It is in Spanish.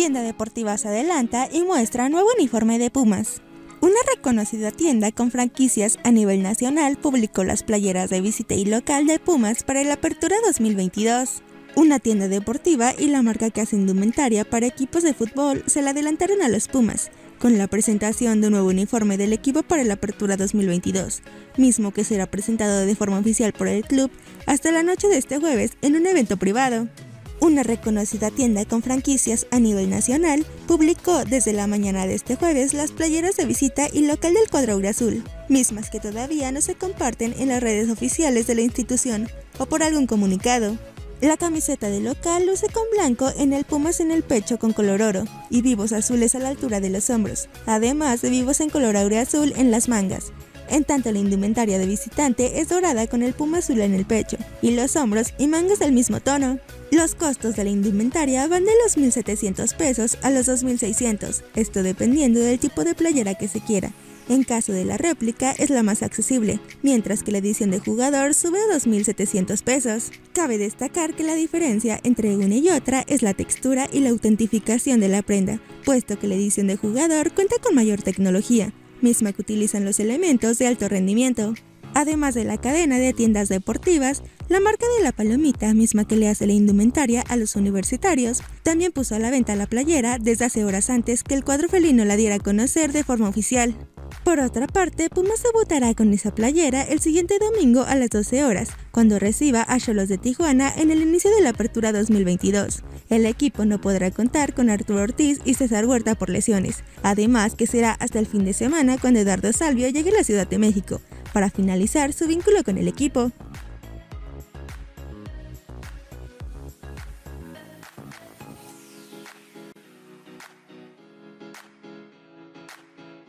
Tienda deportiva se adelanta y muestra nuevo uniforme de Pumas. Una reconocida tienda con franquicias a nivel nacional publicó las playeras de visita y local de Pumas para la apertura 2022. Una tienda deportiva y la marca que hace indumentaria para equipos de fútbol se la adelantaron a los Pumas, con la presentación de un nuevo uniforme del equipo para la apertura 2022, mismo que será presentado de forma oficial por el club hasta la noche de este jueves en un evento privado. Una reconocida tienda con franquicias a nivel nacional publicó desde la mañana de este jueves las playeras de visita y local del cuadro azul, mismas que todavía no se comparten en las redes oficiales de la institución o por algún comunicado. La camiseta del local luce con blanco en el pumas en el pecho con color oro y vivos azules a la altura de los hombros, además de vivos en color azul en las mangas, en tanto la indumentaria de visitante es dorada con el puma azul en el pecho y los hombros y mangas del mismo tono. Los costos de la indumentaria van de los 1.700 pesos a los 2.600, esto dependiendo del tipo de playera que se quiera. En caso de la réplica es la más accesible, mientras que la edición de jugador sube a 2.700 pesos. Cabe destacar que la diferencia entre una y otra es la textura y la autentificación de la prenda, puesto que la edición de jugador cuenta con mayor tecnología, misma que utilizan los elementos de alto rendimiento. Además de la cadena de tiendas deportivas, la marca de la palomita, misma que le hace la indumentaria a los universitarios, también puso a la venta la playera desde hace horas antes que el cuadro felino la diera a conocer de forma oficial. Por otra parte, Pumas debutará con esa playera el siguiente domingo a las 12 horas, cuando reciba a Cholos de Tijuana en el inicio de la apertura 2022. El equipo no podrá contar con Arturo Ortiz y César Huerta por lesiones, además que será hasta el fin de semana cuando Eduardo Salvio llegue a la Ciudad de México, para finalizar su vínculo con el equipo.